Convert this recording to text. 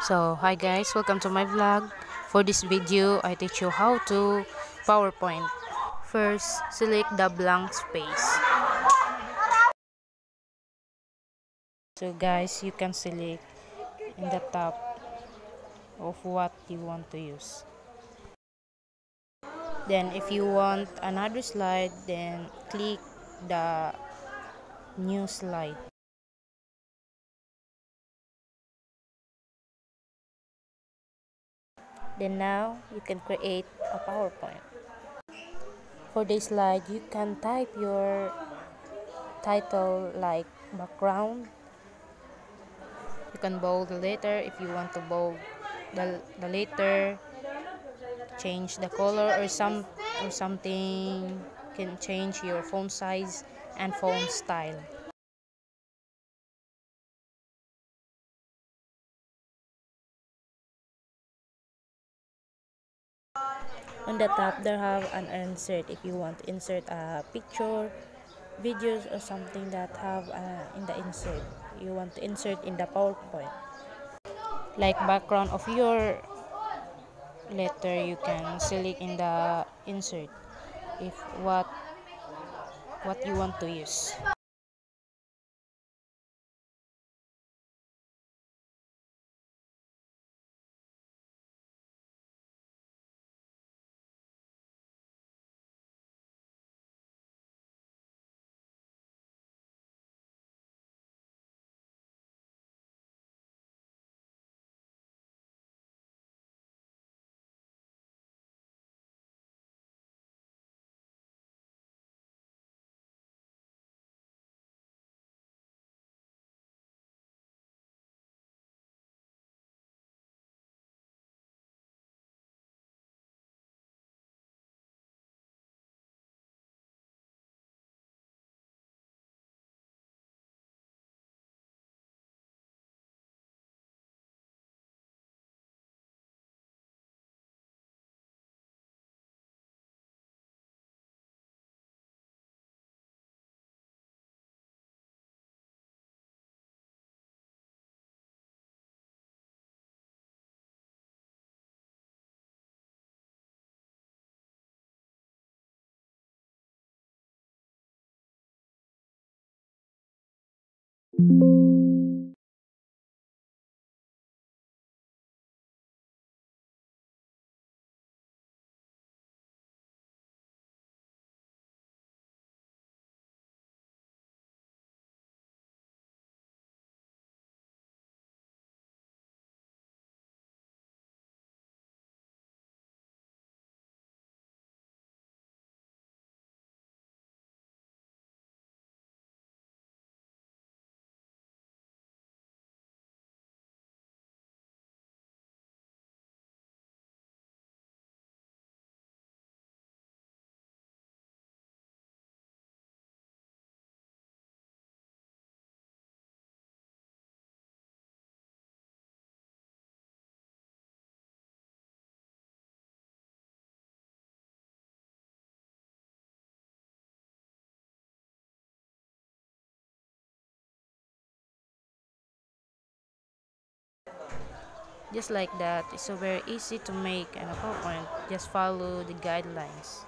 So, hi guys, welcome to my vlog. For this video, I teach you how to PowerPoint. First, select the blank space. So guys, you can select in the top of what you want to use. Then if you want another slide, then click the new slide. Then now you can create a PowerPoint. For this slide, you can type your title like background. You can bold the letter if you want to bold the, the letter, change the color or some or something can change your font size and font style. On the top there have an insert. If you want to insert a picture videos or something that have uh, in the insert you want to insert in the powerpoint. Like background of your letter you can select in the insert if what what you want to use just like that it's so very easy to make an PowerPoint just follow the guidelines